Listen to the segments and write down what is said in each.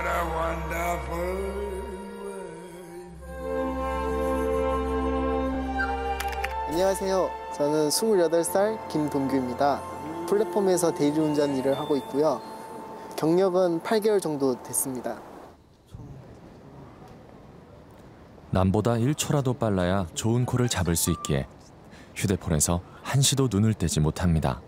What a wonderful 안녕하세요. 저는 28살 김동규입니다. 플랫폼에서 대리운전 일을 하고 있고요. 경력은 8개월 정도 됐습니다. 남보다 1초라도 빨라야 좋은 콜을 잡을 수 있기에 휴대폰에서 한시도 눈을 떼지 못합니다.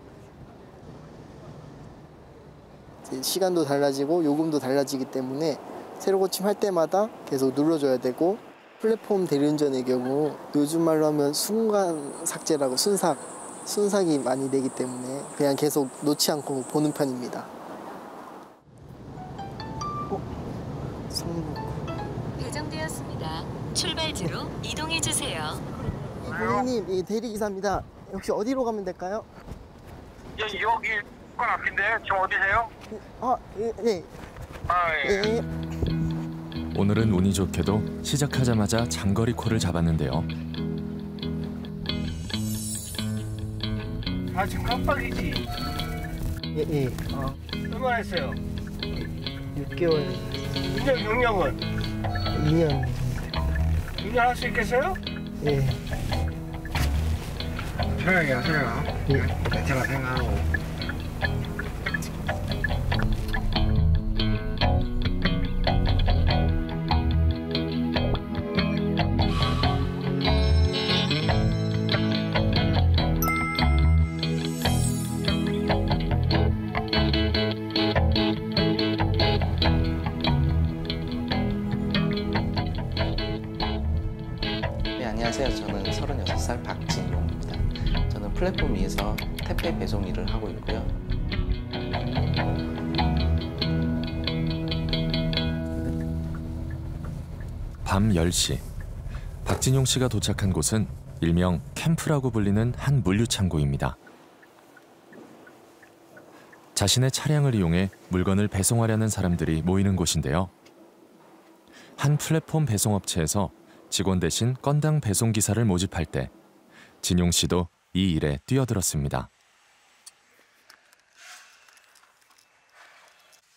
이제 시간도 달라지고 요금도 달라지기 때문에 새로 고침할 때마다 계속 눌러줘야 되고 플랫폼 대리운전의 경우 요즘 말로 하면 순간 삭제라고 순삭 순삭이 많이 되기 때문에 그냥 계속 놓지 않고 보는 편입니다. 어? 성공. 배정되었습니다. 출발지로 이동해 주세요. 고객님, 이 대리기사입니다. 혹시 어디로 가면 될까요? 여기 여기 건 앞인데 지금 어디세요? 아, 예, 네. 아 예. 예. 오늘은 운이 좋게도 시작하자마자 장거리 콜을 잡았는데요. 아 지금 깜빡이지. 예, 예. 어, 얼마나 했어요? 6개월, 운전 경력은 2년. 운전할 수 있겠어요? 예. 조용히 하세요. 예. 제가 생각하고. 안녕하세요. 저는 36살 박진용입니다. 저는 플랫폼 위에서 택배 배송 일을 하고 있고요. 밤 10시 박진용 씨가 도착한 곳은 일명 캠프라고 불리는 한 물류창고입니다. 자신의 차량을 이용해 물건을 배송하려는 사람들이 모이는 곳인데요. 한 플랫폼 배송업체에서 직원 대신 건당 배송 기사를 모집할 때 진용 씨도 이 일에 뛰어들었습니다.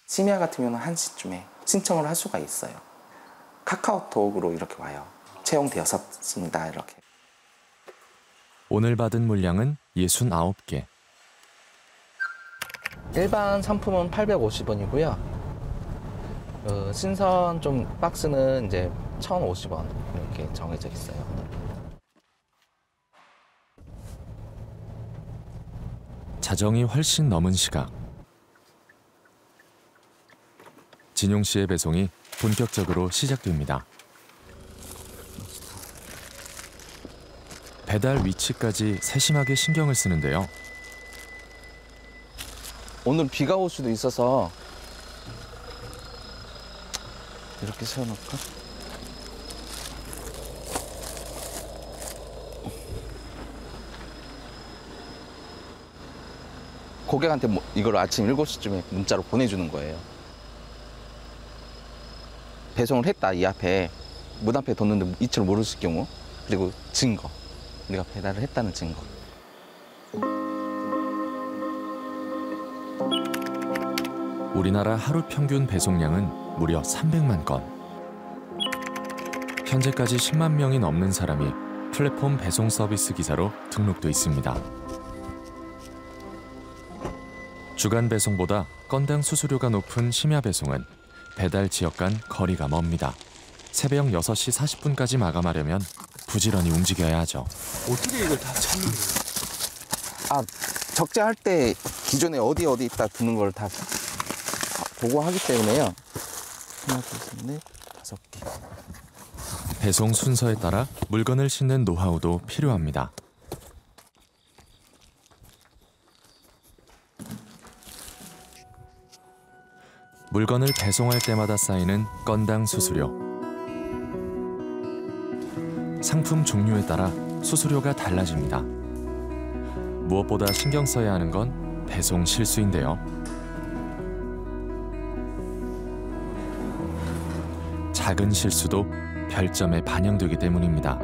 심야 같은 경우는 1시쯤에 신청을 할 수가 있어요. 카카오톡으로 이렇게 와요. 채용되었습니다. 이렇게. 오늘 받은 물량은 69개. 일반 상품은 850원이고요. 그 신선 좀 박스는 이제 1,050원 이렇게 정해져 있어요. 자정이 훨씬 넘은 시각. 진용 씨의 배송이 본격적으로 시작됩니다. 배달 위치까지 세심하게 신경을 쓰는데요. 오늘 비가 올 수도 있어서 이렇게 세워놓을까? 고객한테 뭐 이걸 아침 7시쯤에 문자로 보내주는 거예요. 배송을 했다 이 앞에 문 앞에 뒀는데 이치를 모르실 경우 그리고 증거 우리가 배달을 했다는 증거 우리나라 하루 평균 배송량은 무려 300만 건. 현재까지 10만 명이 넘는 사람이 플랫폼 배송 서비스 기사로 등록돼 있습니다. 주간 배송보다 건당 수수료가 높은 심야 배송은 배달 지역 간 거리가 멉니다. 새벽 6시 40분까지 마감하려면 부지런히 움직여야 하죠. 어떻게 이걸 다 찾는 거예요? 아 적재할 때 기존에 어디 어디 있다 두는 걸 다 보고 하기 때문에요. 하나, 둘, 셋, 넷, 다섯 개. 배송 순서에 따라 물건을 싣는 노하우도 필요합니다. 물건을 배송할 때마다 쌓이는 건당 수수료. 상품 종류에 따라 수수료가 달라집니다. 무엇보다 신경 써야 하는 건 배송 실수인데요. 작은 실수도 별점에 반영되기 때문입니다.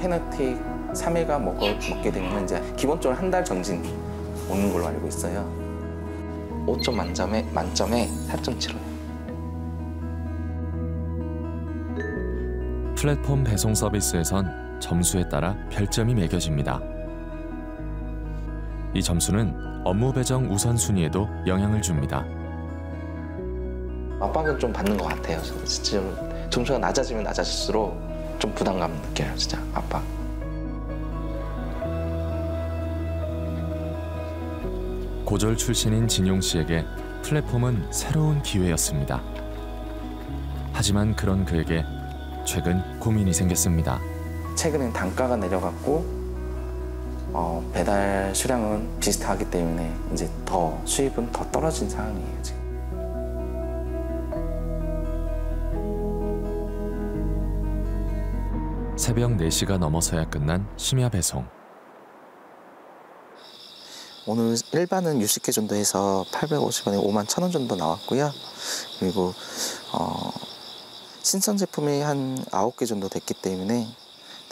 페너틱 3회가 먹어, 먹게 되면 이제 기본적으로 한 달 정진 오는 걸로 알고 있어요. 5점 만점에 만점에 4.75요. 플랫폼 배송 서비스에선 점수에 따라 별점이 매겨집니다. 이 점수는 업무 배정 우선순위에도 영향을 줍니다. 압박은 좀 받는 것 같아요. 진짜 점수가 낮아지면 낮아질수록 좀 부담감 느껴요. 진짜 압박. 고졸 출신인 진용 씨에게 플랫폼은 새로운 기회였습니다. 하지만 그런 그에게 최근 고민이 생겼습니다. 최근엔 단가가 내려갔고 어, 배달 수량은 비슷하기 때문에 이제 더 수입은 더 떨어진 상황이에요 지금. 새벽 4시가 넘어서야 끝난 심야 배송. 오늘 일반은 60개 정도 해서 850원에 5만 1천 원 정도 나왔고요. 그리고 어, 신선 제품이 한 9개 정도 됐기 때문에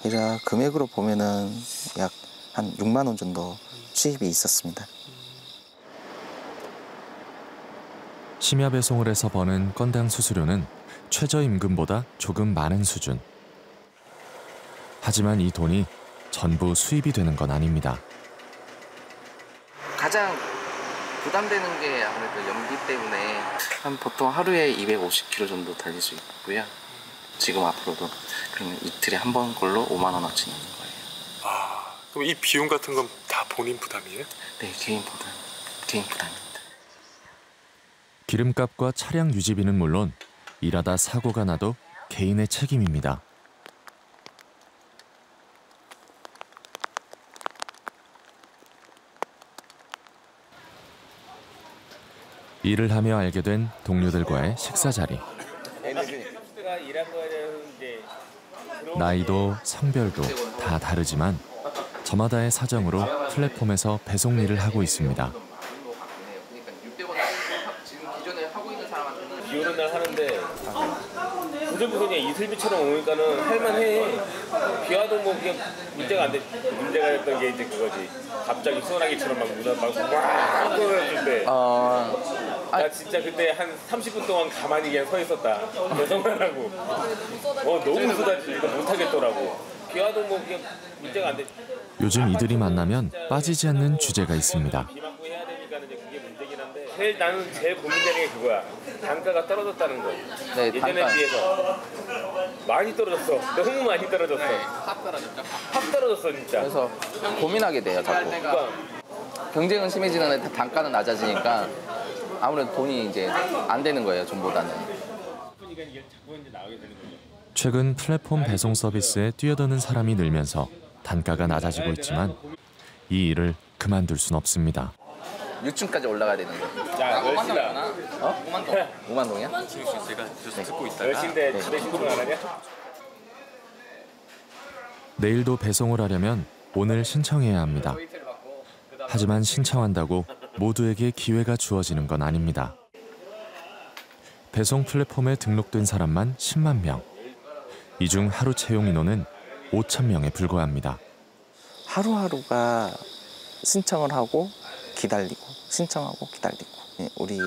대략 금액으로 보면은 약 한 6만 원 정도 수입이 있었습니다. 심야 배송을 해서 버는 건당 수수료는 최저임금보다 조금 많은 수준. 하지만 이 돈이 전부 수입이 되는 건 아닙니다. 가장 부담되는 게 아무래도 연비 때문에 한 보통 하루에 250km 정도 달릴 수 있고요. 지금 앞으로도 그러면 이틀에 한 번 걸로 5만 원어치 내는 거예요. 아 그럼 이 비용 같은 건 다 본인 부담이에요? 네, 개인 부담, 개인 부담입니다. 기름값과 차량 유지비는 물론 일하다 사고가 나도 개인의 책임입니다. 일을 하며 알게 된 동료들과의 식사 자리. 나이도 성별도 다 다르지만 저마다의 사정으로 플랫폼에서 배송 일을 하고 있습니다. 비 오는 날 하는데 부들부들 이슬비처럼 오니까는 할만해. 비 와도 뭐 그냥 문제가 안 돼. 문제가 됐던 게 이제 그거지. 갑자기 소나기처럼 막 막와 떨어졌을 때. 어, 나 진짜 그때 한 30분 동안 가만히 그냥 서 있었다. 하고. 어 너무 쏟아지니까 못하겠더라고. 비 와도 뭐 그냥 문제가 안 돼. 요즘 이들이 만나면 빠지지 않는 주제가 있습니다. 제일 나는 제일 고민되는 게 그거야. 단가가 떨어졌다는 거. 네, 예전에 단가. 비해서 많이 떨어졌어. 너무 많이 떨어졌어. 확 떨어졌죠. 확 떨어졌어 진짜. 그래서 고민하게 돼요, 자꾸. 그러니까 경쟁은 심해지는데 단가는 낮아지니까 아무래도 돈이 이제 안 되는 거예요, 전보다는. 최근 플랫폼 배송 서비스에 뛰어드는 사람이 늘면서 단가가 낮아지고 있지만 이 일을 그만둘 순 없습니다. 6층까지 올라가야 되는 거예요. 자, 열시다. 어? 5만 동. 5만 동이야? 열시인데 집에 신고를 안 하냐? 내일도 배송을 하려면 오늘 신청해야 합니다. 하지만 신청한다고 모두에게 기회가 주어지는 건 아닙니다. 배송 플랫폼에 등록된 사람만 10만 명. 이 중 하루 채용 인원은 5천 명에 불과합니다. 하루하루가 신청을 하고 기다리고 신청하고 기다리고 예, 우리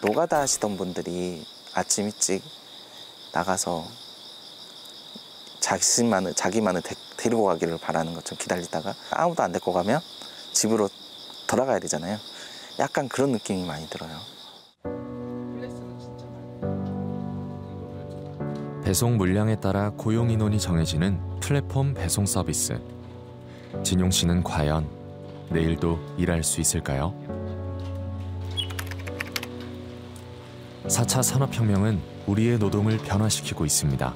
노가다 하시던 분들이 아침 일찍 나가서 자신만을 자기만을 데, 데리고 가기를 바라는 것처럼 기다리다가 아무도 안 데리고 가면 집으로 돌아가야 되잖아요. 약간 그런 느낌이 많이 들어요. 배송 물량에 따라 고용 인원이 정해지는 플랫폼 배송 서비스. 진용 씨는 과연 내일도 일할 수 있을까요? 4차 산업혁명은 우리의 노동을 변화시키고 있습니다.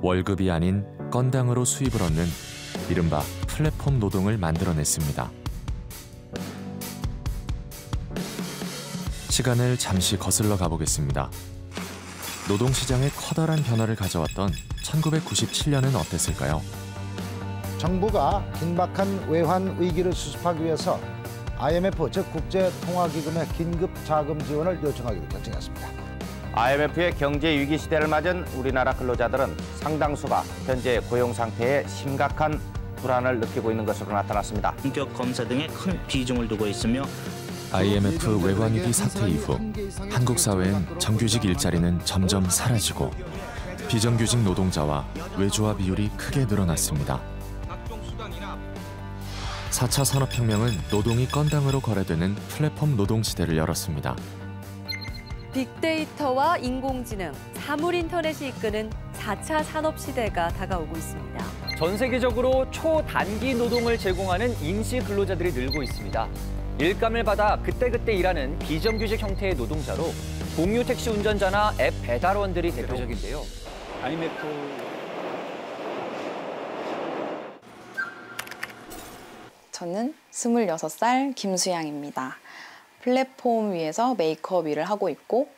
월급이 아닌 건당으로 수입을 얻는 이른바 플랫폼 노동을 만들어냈습니다. 시간을 잠시 거슬러 가보겠습니다. 노동시장에 커다란 변화를 가져왔던 1997년은 어땠을까요? 정부가 긴박한 외환 위기를 수습하기 위해서 IMF 즉 국제통화기금의 긴급 자금 지원을 요청하기로 결정했습니다. IMF의 경제 위기 시대를 맞은 우리나라 근로자들은 상당수가 현재 고용 상태에 심각한 불안을 느끼고 있는 것으로 나타났습니다. 본격 검사 등에 큰 비중을 두고 있으며 IMF 외환위기 사태 이후 한국 사회엔 정규직 일자리는 점점 사라지고 비정규직 노동자와 외주화 비율이 크게 늘어났습니다. 4차 산업혁명은 노동이 건당으로 거래되는 플랫폼 노동 시대를 열었습니다. 빅데이터와 인공지능, 사물 인터넷이 이끄는 4차 산업 시대가 다가오고 있습니다. 전 세계적으로 초단기 노동을 제공하는 임시 근로자들이 늘고 있습니다. 일감을 받아 그때그때 일하는 비정규직 형태의 노동자로 공유 택시 운전자나 앱 배달원들이 대표적인데요. IMF 저는 26살 김수양입니다. 플랫폼 위에서 메이크업 일을 하고 있고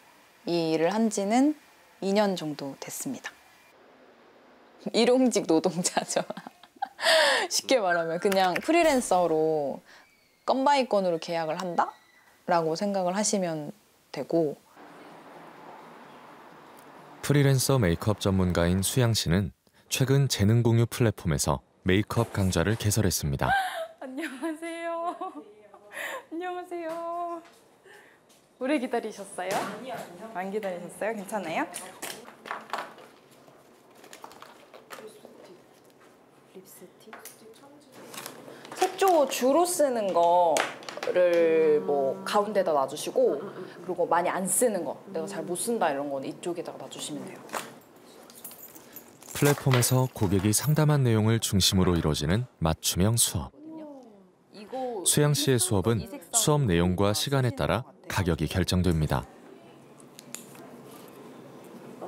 이 일을 한 지는 2년 정도 됐습니다. 일용직 노동자죠. 쉽게 말하면 그냥 프리랜서로 건바이 건으로 계약을 한다? 라고 생각을 하시면 되고 프리랜서 메이크업 전문가인 수양 씨는 최근 재능 공유 플랫폼에서 메이크업 강좌를 개설했습니다. 안녕하세요. 안녕하세요. 오래 기다리셨어요? 아니요, 아니요. 안 기다리셨어요? 괜찮아요? 립스틱? 색조 주로 쓰는 거를 뭐 가운데다 놔주시고 그리고 많이 안 쓰는 거 내가 잘 못 쓴다 이런 거는 이쪽에다가 놔주시면 돼요. 플랫폼에서 고객이 상담한 내용을 중심으로 이루어지는 맞춤형 수업. 수양 씨의 수업은 수업 내용과 시간에 따라 가격이 결정됩니다.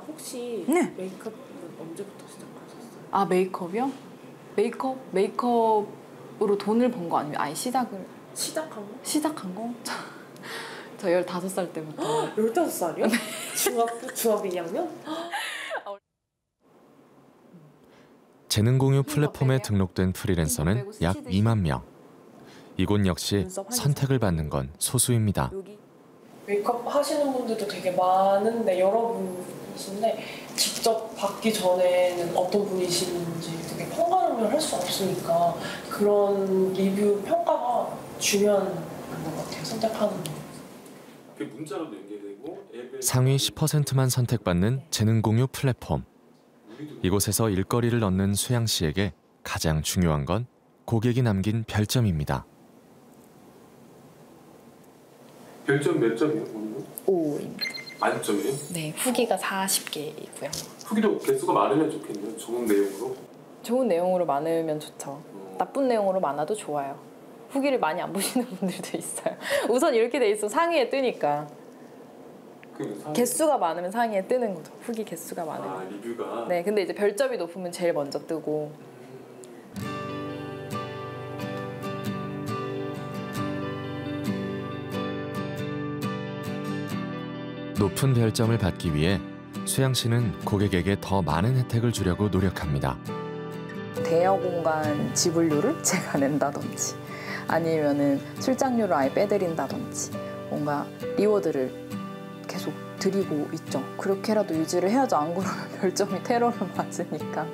혹시 네. 메이크업 언제부터 시작하셨어요? 아 메이크업이요? 메이크업? 메이크업으로 돈을 번 거 아니면 아예 시작을 시작한 거? 시작한 거? 저, 저 15살 때부터 15살이요? 중학교? 중학교 2학년? 재능 공유 플랫폼에 등록된 프리랜서는 약 2만 명. 이곳 역시 선택을 받는 건 소수입니다. 메이크업 하시는 분들도 되게 많은데 여러분이신데 직접 받기 전에는 어떤 분이신지 되게 평가를 할 수 없으니까 그런 리뷰 평가가 중요한 것 같아요 선택하는 데. 그 문자로도 연계되고 앱에 상위 10%만 선택받는 재능 공유 플랫폼. 이곳에서 일거리를 얻는 수양 씨에게 가장 중요한 건 고객이 남긴 별점입니다. 별점 몇 점이에요? 오늘? 5입니다. 만점이에요? 네, 후기가 40개이고요. 후기도 개수가 많으면 좋겠네요. 좋은 내용으로. 좋은 내용으로 많으면 좋죠. 나쁜 내용으로 많아도 좋아요. 후기를 많이 안 보시는 분들도 있어요. 우선 이렇게 돼 있으면 상위에 뜨니까. 그 상- 개수가 많으면 상위에 뜨는 거죠. 후기 개수가 많으면. 아 리뷰가. 네, 근데 이제 별점이 높으면 제일 먼저 뜨고. 높은 별점을 받기 위해 수양 씨는 고객에게 더 많은 혜택을 주려고 노력합니다. 대여 공간 지불료를 제가 낸다든지 아니면은 출장료를 아예 빼드린다든지 뭔가 리워드를 계속 드리고 있죠. 그렇게라도 유지를 해야죠. 안 그러면 별점이 테러를 맞으니까.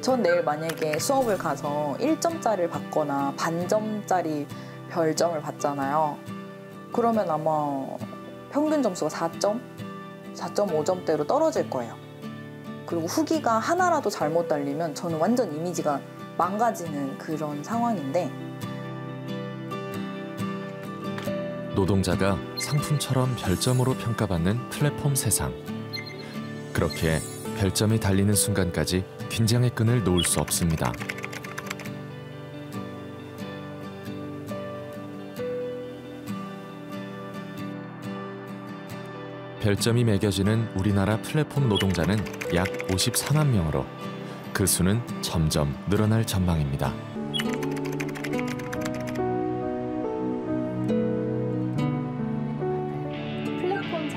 전 내일 만약에 수업을 가서 1점짜리를 받거나 반점짜리 별점을 받잖아요. 그러면 아마 평균 점수가 4점? 4.5점대로 떨어질 거예요. 그리고 후기가 하나라도 잘못 달리면 저는 완전 이미지가 망가지는 그런 상황인데 노동자가 상품처럼 별점으로 평가받는 플랫폼 세상. 그렇게 별점이 달리는 순간까지 긴장의 끈을 놓을 수 없습니다. 별점이 매겨지는 우리나라 플랫폼 노동자는 약 54만 명으로 그 수는 점점 늘어날 전망입니다. 플랫폼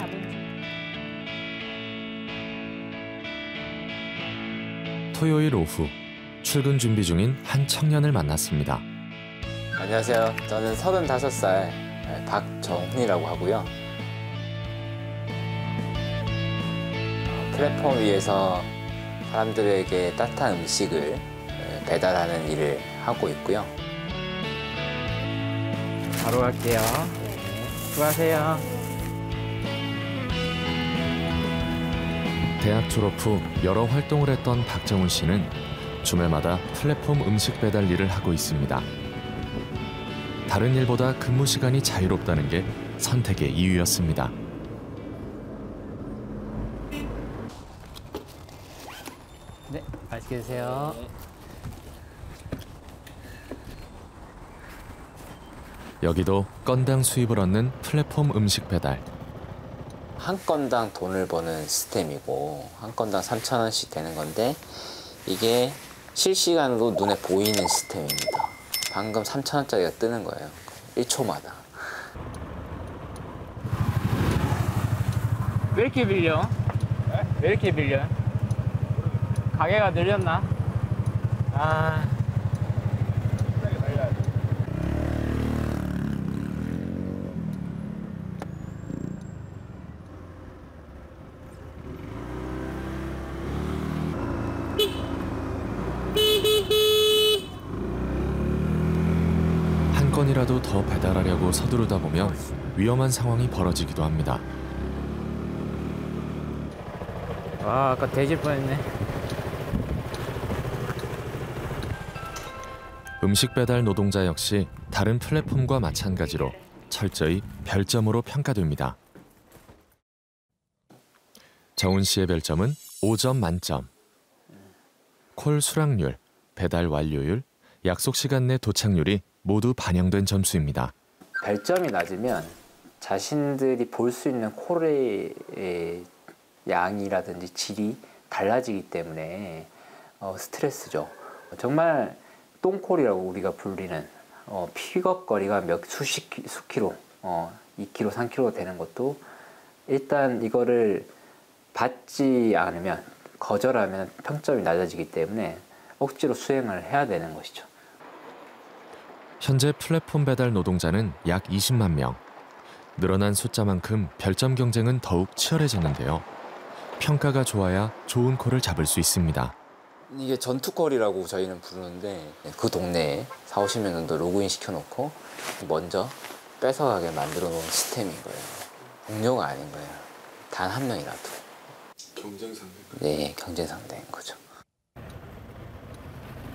토요일 오후 출근 준비 중인 한 청년을 만났습니다. 안녕하세요. 저는 35살 박정훈이라고 하고요. 플랫폼 위에서 사람들에게 따뜻한 음식을 에, 배달하는 일을 하고 있고요. 바로 갈게요. 수고하세요. 대학 졸업 후 여러 활동을 했던 박정훈 씨는 주말마다 플랫폼 음식 배달 일을 하고 있습니다. 다른 일보다 근무 시간이 자유롭다는 게 선택의 이유였습니다. 네, 맛있게 드세요. 여기도 건당 수입을 얻는 플랫폼 음식 배달. 한 건당 돈을 버는 시스템이고 한 건당 3천 원씩 되는 건데 이게 실시간으로 눈에 보이는 시스템입니다. 방금 3천 원짜리가 뜨는 거예요. 1초마다. 왜 이렇게 빌려? 왜 이렇게 빌려? 가게가 늘렸나? 아. 한 건이라도 더 배달하려고 서두르다 보면 위험한 상황이 벌어지기도 합니다. 와, 아까 돼질 뻔했네. 음식 배달 노동자 역시 다른 플랫폼과 마찬가지로 철저히 별점으로 평가됩니다. 정훈 씨의 별점은 5점 만점. 콜 수락률, 배달 완료율, 약속 시간 내 도착률이 모두 반영된 점수입니다. 별점이 낮으면 자신들이 볼 수 있는 콜의 양이라든지 질이 달라지기 때문에 어, 스트레스죠. 정말 똥콜이라고 우리가 불리는 어, 픽업거리가 몇 수십 키- 수키로, 어, 2kg, 3kg 되는 것도 일단 이거를 받지 않으면 거절하면 평점이 낮아지기 때문에 억지로 수행을 해야 되는 것이죠. 현재 플랫폼 배달 노동자는 약 20만 명. 늘어난 숫자만큼 별점 경쟁은 더욱 치열해졌는데요. 평가가 좋아야 좋은 콜을 잡을 수 있습니다. 이게 전투콜이라고 저희는 부르는데 그 동네에 4, 50명 정도 로그인 시켜놓고 먼저 뺏어가게 만들어 놓은 시스템인 거예요. 동료가 아닌 거예요. 단 한 명이라도. 경쟁 상대. 네, 경쟁 상대인 거죠.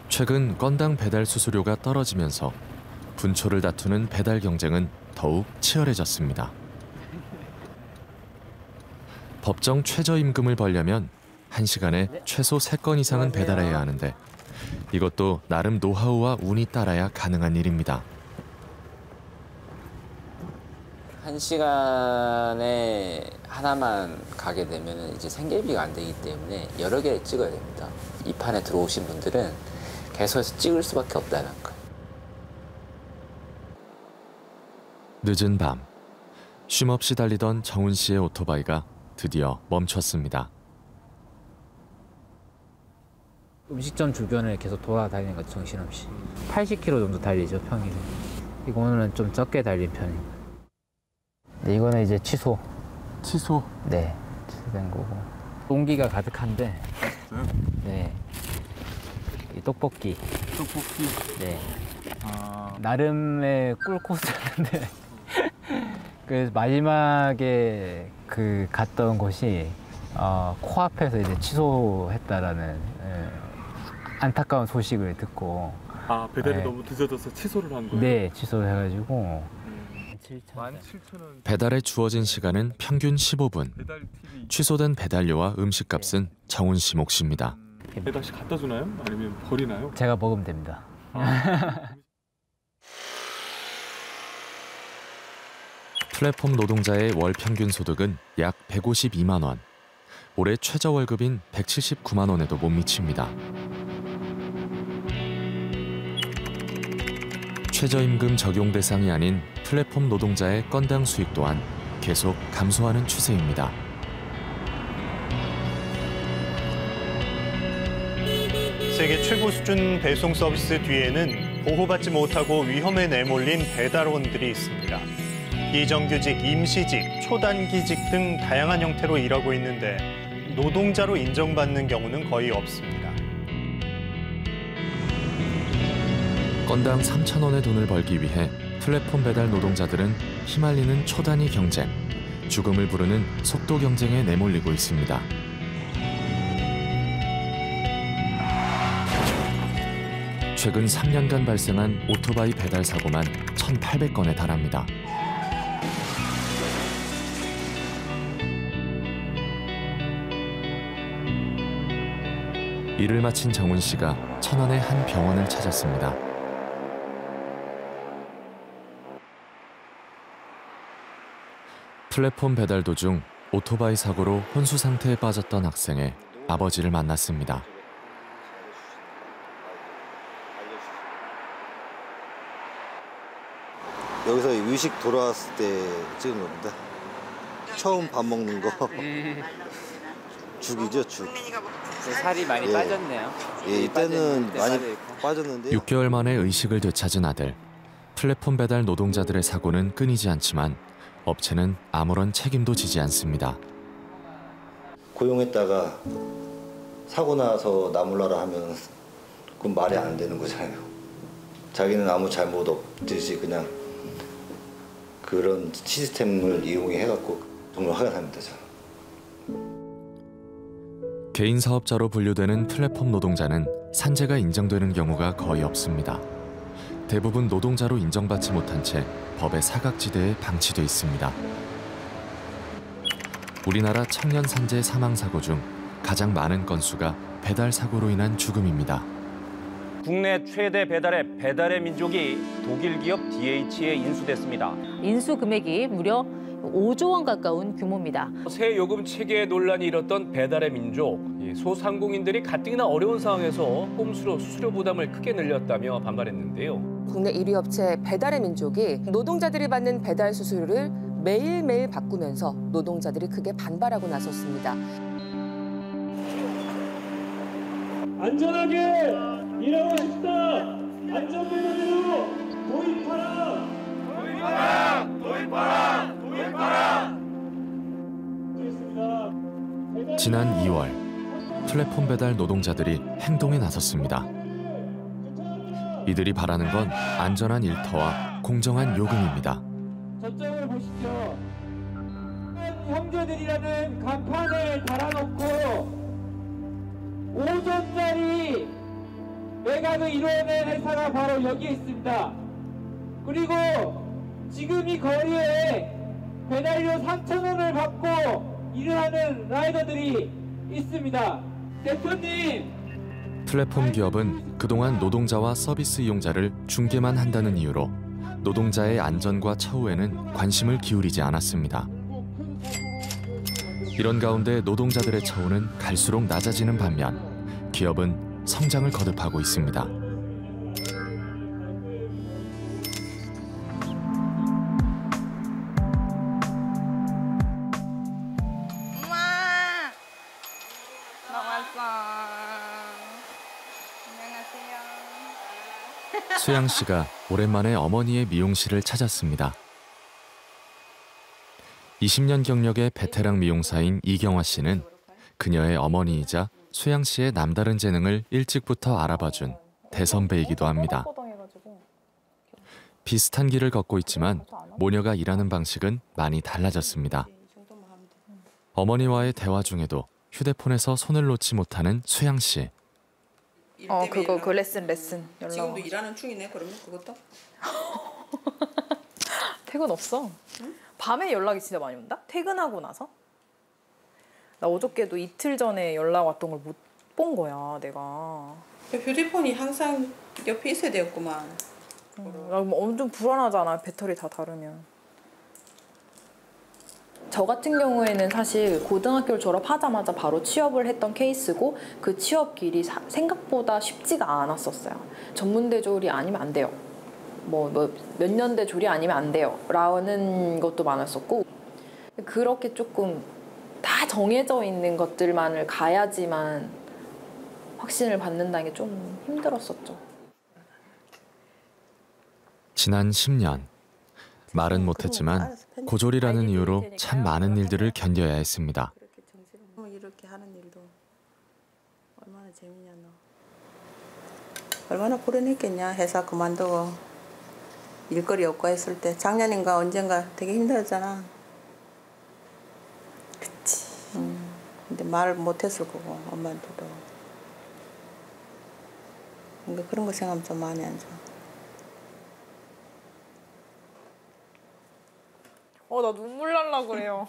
최근 건당 배달 수수료가 떨어지면서 분초를 다투는 배달 경쟁은 더욱 치열해졌습니다. 법정 최저임금을 벌려면 한시간에 최소 3건 이상은 배달해야 하는데 이것도 나름 노하우와 운이 따라야 가능한 일입니다. 한 시간에 하나만 가게 되면 이제 생계비가 안 되기 때문에 여러 개를 찍어야 됩니다. 이 판에 들어오신 분들은 계속해서 찍을 수밖에 없다는 거예요. 늦은 밤 쉼없이 달리던 정훈 씨의 오토바이가 드디어 멈췄습니다. 음식점 주변을 계속 돌아다니는 거죠, 정신없이. 80km 정도 달리죠, 평일에. 이거 오늘은 좀 적게 달린 편이고. 네, 이거는 이제 취소. 취소? 네, 취소된 거고. 온기가 가득한데. 네. 이 떡볶이. 떡볶이. 네. 아. 나름의 꿀코스였는데. 그 마지막에 그 갔던 곳이 어, 코앞에서 이제 취소했다라는 예, 안타까운 소식을 듣고 아 배달이 네. 너무 늦어져서 취소를 한 거예요? 네 취소를 해가지고 17,000원. 배달에 주어진 시간은 평균 15분. 취소된 배달료와 음식값은 정훈 씨 몫입니다. 배달시 갖다 주나요? 아니면 버리나요? 제가 먹으면 됩니다. 플랫폼 노동자의 월 평균 소득은 약 152만 원. 올해 최저 월급인 179만 원에도 못 미칩니다. 최저임금 적용 대상이 아닌 플랫폼 노동자의 건당 수익 또한 계속 감소하는 추세입니다. 세계 최고 수준 배송 서비스 뒤에는 보호받지 못하고 위험에 내몰린 배달원들이 있습니다. 비정규직, 임시직, 초단기직 등 다양한 형태로 일하고 있는데 노동자로 인정받는 경우는 거의 없습니다. 건당 3,000원의 돈을 벌기 위해 플랫폼 배달 노동자들은 휘말리는 초단위 경쟁, 죽음을 부르는 속도 경쟁에 내몰리고 있습니다. 최근 3년간 발생한 오토바이 배달 사고만 1,800건에 달합니다. 일을 마친 정훈 씨가 천안의 한 병원을 찾았습니다. 플랫폼 배달 도중 오토바이 사고로 혼수 상태에 빠졌던 학생의 아버지를 만났습니다. 여기서 유식 돌아왔을 때 찍은 겁니다. 처음 밥 먹는 거. 죽이죠, 죽. 살이 많이 예. 빠졌네요. 예, 이때는 이때 많이. 빠졌는데 6개월 만에 의식을 되찾은 아들. 플랫폼 배달 노동자들의 사고는 끊이지 않지만 업체는 아무런 책임도 지지 않습니다. 고용했다가 사고 나서 나몰라라 하면 그건 말이 안 되는 거잖아요. 자기는 아무 잘못 없듯이 그냥 그런 시스템을 이용해 갖고 정말 화가 납니다. 저는. 개인 사업자로 분류되는 플랫폼 노동자는 산재가 인정되는 경우가 거의 없습니다. 대부분 노동자로 인정받지 못한 채 법의 사각지대에 방치돼 있습니다. 우리나라 청년 산재 사망 사고 중 가장 많은 건수가 배달 사고로 인한 죽음입니다. 국내 최대 배달의 배달의 민족이 독일 기업 DH에 인수됐습니다. 인수 금액이 무려 5조 원 가까운 규모입니다. 새 요금 체계 논란이 일었던 배달의 민족. 이 소상공인들이 가뜩이나 어려운 상황에서 꼼수로 수수료 부담을 크게 늘렸다며 반발했는데요. 국내 1위 업체 배달의 민족이 노동자들이 받는 배달 수수료를 매일매일 바꾸면서 노동자들이 크게 반발하고 나섰습니다. 안전하게 일하고 싶다. 안전벨트로 도입하라. 도입하라. 도입하라. 도입하라. 지난 2월 플랫폼 배달 노동자들이 행동에 나섰습니다. 이들이 바라는 건 안전한 일터와 공정한 요금입니다. 저쪽을 보시죠. 형제들이라는 간판을 달아놓고 5조짜리 매각을 이루어낸 회사가 바로 여기에 있습니다. 그리고 지금 이 거리에 배달료 3,000원을 받고 일을 하는 라이더들이 있습니다. 대표님! 플랫폼 기업은 그동안 노동자와 서비스 이용자를 중개만 한다는 이유로 노동자의 안전과 처우에는 관심을 기울이지 않았습니다. 이런 가운데 노동자들의 처우는 갈수록 낮아지는 반면 기업은 성장을 거듭하고 있습니다. 수양 씨가 오랜만에 어머니의 미용실을 찾았습니다. 20년 경력의 베테랑 미용사인 이경화 씨는 그녀의 어머니이자 수양 씨의 남다른 재능을 일찍부터 알아봐준 대선배이기도 합니다. 비슷한 길을 걷고 있지만 모녀가 일하는 방식은 많이 달라졌습니다. 어머니와의 대화 중에도 휴대폰에서 손을 놓지 못하는 수양 씨. 어 그거 그 레슨 레슨 연락 지금도 와. 일하는 중이네 그러면 그것도? 퇴근 없어. 밤에 연락이 진짜 많이 온다? 퇴근하고 나서? 나 어저께도 이틀 전에 연락 왔던 걸 못 본 거야, 내가. 휴대폰이 항상 옆에 있어야 되었구만 음, 나 엄청 불안하잖아, 배터리 다 다르면. 저 같은 경우에는 사실 고등학교를 졸업하자마자 바로 취업을 했던 케이스고 그 취업 길이 사- 생각보다 쉽지가 않았었어요. 전문대 조리 아니면 안 돼요. 뭐 몇 년대 조리 아니면 안 돼요. 라는 것도 많았었고 그렇게 조금 다 정해져 있는 것들만을 가야지만 확신을 받는다는 게 좀 힘들었었죠. 지난 10년 말은 못했지만 고졸이라는 이유로 참 많은 일들을 견뎌야 했습니다. 뭐 이렇게 하는 일도 얼마나 재미냐 너 얼마나 불안했겠냐 회사 그만두고 일거리 없고 했을 때 작년인가 언젠가 되게 힘들었잖아. 그치. 음, 근데 말을 못했을 거고 엄마한테도. 그러니까 그런 거 생각하면 좀 많이 안 좋아. 어, 나 눈물 날라 그래요.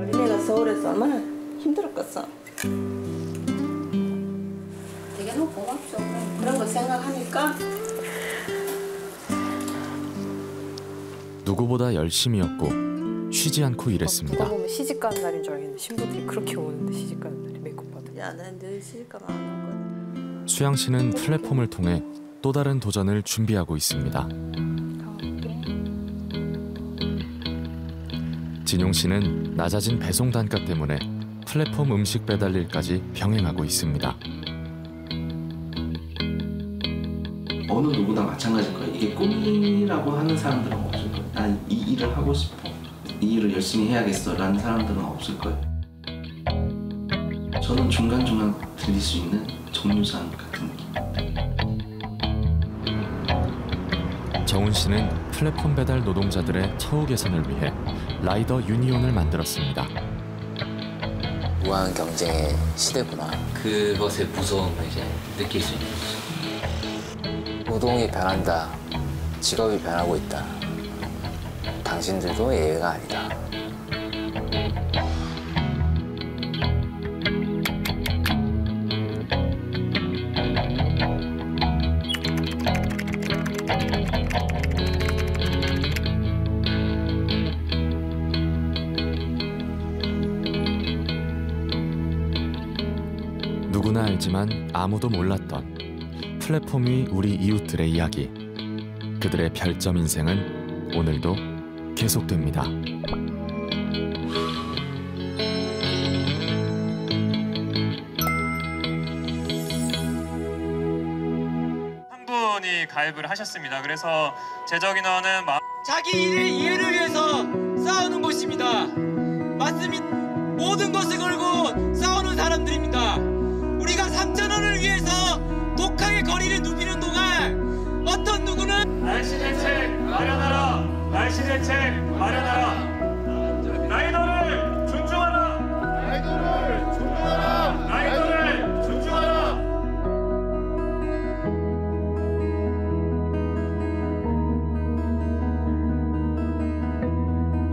어린애가 서울에서 얼마나 힘들었겠어. 되게 너무 고맙죠. 그런 거 생각하니까 누구보다 열심히였고 쉬지 않고 일했습니다. 보면 시집 가는 날인 줄 알겠는데 신부들이 그렇게 오는데 시집 가는 날이 메이크업 받으러. 야, 난늘 시집 가면 안 오거든. 수양 씨는 플랫폼을 통해 또 다른 도전을 준비하고 있습니다. 진용 씨는 낮아진 배송 단가 때문에 플랫폼 음식 배달 일까지 병행하고 있습니다. 어느 누구나 마찬가지일 거예요. 이게 꿈이라고 하는 사람들은 없을 거예요. 난 이 일을 하고 싶어. 이 일을 열심히 해야겠어. 라는 사람들은 없을 거예요. 저는 중간중간 들릴 수 있는 정류장 같은 느낌. 정훈 씨는 플랫폼 배달 노동자들의 처우 개선을 위해 라이더 유니온을 만들었습니다. 무한 경쟁의 시대구나. 그것의 무서움을 이제 느낄 수 있는 거죠. 노동이 변한다. 직업이 변하고 있다. 당신들도 예외가 아니다. 누구나 알지만 아무도 몰랐던 플랫폼 위 우리 이웃들의 이야기. 그들의 별점 인생은 오늘도 계속됩니다. 한 분이 가입을 하셨습니다. 그래서 제적 인원은 마... 자기 일의 이해를 위해서 싸우는 곳입니다. 맞습니다. 모든 것을 걸고 싸우는 사람들입니다. 우리가 3천 원을 위해서 독하게 거리를 누비는 동안 어떤 누구는 아저씨 날씨 대책 마련하라. 라이더를